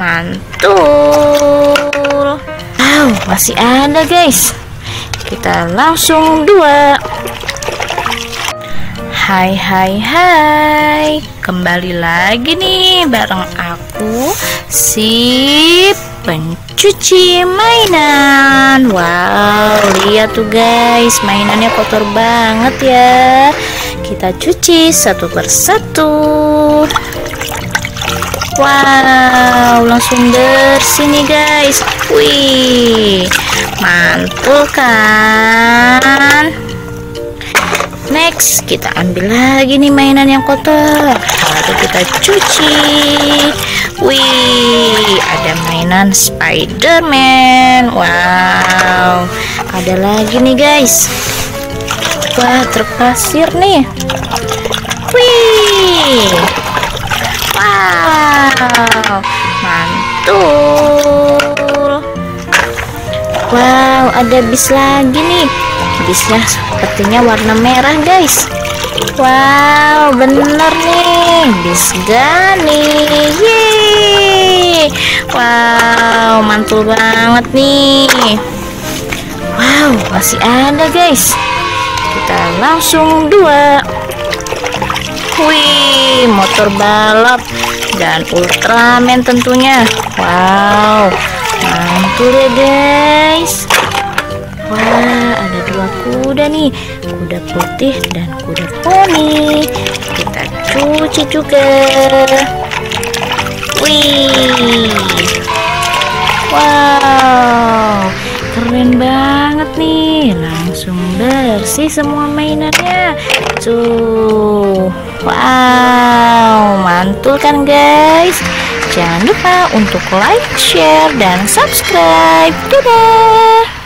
mantul. Wow masih ada guys. Kita langsung dua. Hai hai hai. Kembali lagi nih bareng aku Si pencuci mainan. Wow lihat tuh guys. Mainannya kotor banget ya. Kita cuci satu persatu Wow langsung bersih nih guys Wih mantul kan Next, kita ambil lagi nih mainan yang kotor. Lalu kita cuci. Wih, ada mainan Spiderman. Wow, ada lagi nih guys. Wah, truk pasir nih. Wih, mantul. Wow, ada bis lagi nih. Bisnya sepertinya warna merah guys. Wow bener nih. Bis gani. Wow mantul banget nih. Wow masih ada guys. Kita langsung dua. Wih motor balap dan Ultraman tentunya wow mantul ya guys Wah, ada dua kuda nih, kuda putih dan kuda poni. Kita cuci juga. Wih, wow, keren banget nih. Langsung bersih semua mainannya. Tuh, wow, mantul kan guys? Jangan lupa untuk like, share, dan subscribe. Dadah!